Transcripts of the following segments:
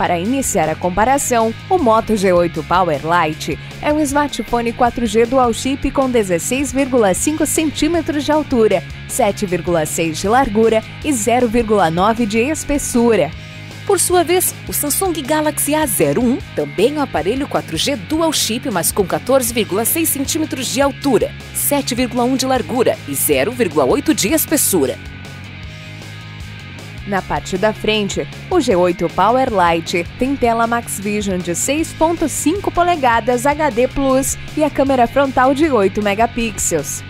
Para iniciar a comparação, o Moto G8 Power Lite é um smartphone 4G dual chip com 16,5 centímetros de altura, 7,6 de largura e 0,9 de espessura. Por sua vez, o Samsung Galaxy A01 também é um aparelho 4G dual chip, mas com 14,6 centímetros de altura, 7,1 de largura e 0,8 de espessura. Na parte da frente, o G8 Power Lite tem tela Max Vision de 6.5 polegadas HD Plus e a câmera frontal de 8 megapixels.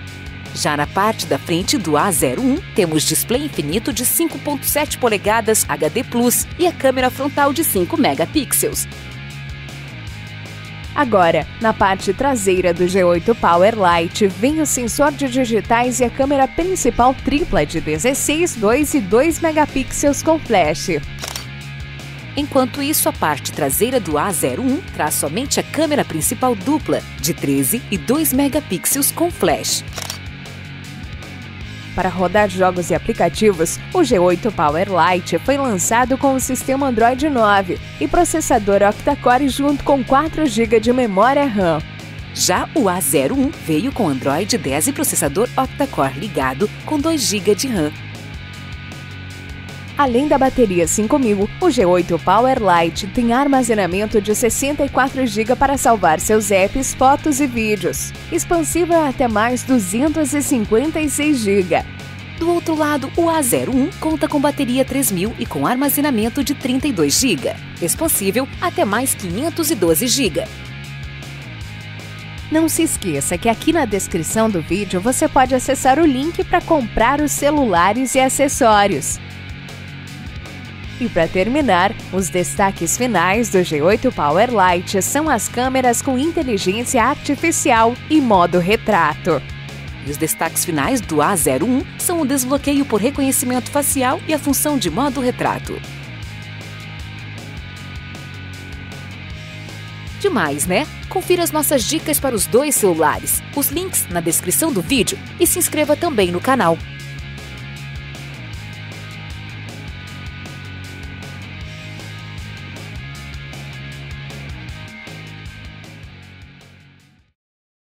Já na parte da frente do A01, temos display infinito de 5.7 polegadas HD Plus e a câmera frontal de 5 megapixels. Agora, na parte traseira do G8 Power Lite, vem o sensor de digitais e a câmera principal tripla de 16, 2 e 2 megapixels com flash. Enquanto isso, a parte traseira do A01 traz somente a câmera principal dupla, de 13 e 2 megapixels com flash. Para rodar jogos e aplicativos, o G8 Power Lite foi lançado com o sistema Android 9 e processador octa-core junto com 4 GB de memória RAM. Já o A01 veio com Android 10 e processador octa-core ligado com 2 GB de RAM. Além da bateria 5000, o G8 Power Lite tem armazenamento de 64 GB para salvar seus apps, fotos e vídeos. Expansível até mais 256 GB. Do outro lado, o A01 conta com bateria 3000 e com armazenamento de 32 GB. Expansível até mais 512 GB. Não se esqueça que aqui na descrição do vídeo você pode acessar o link para comprar os celulares e acessórios. E para terminar, os destaques finais do G8 Power Lite são as câmeras com inteligência artificial e modo retrato. E os destaques finais do A01 são o desbloqueio por reconhecimento facial e a função de modo retrato. Demais, né? Confira as nossas dicas para os dois celulares, os links na descrição do vídeo e se inscreva também no canal.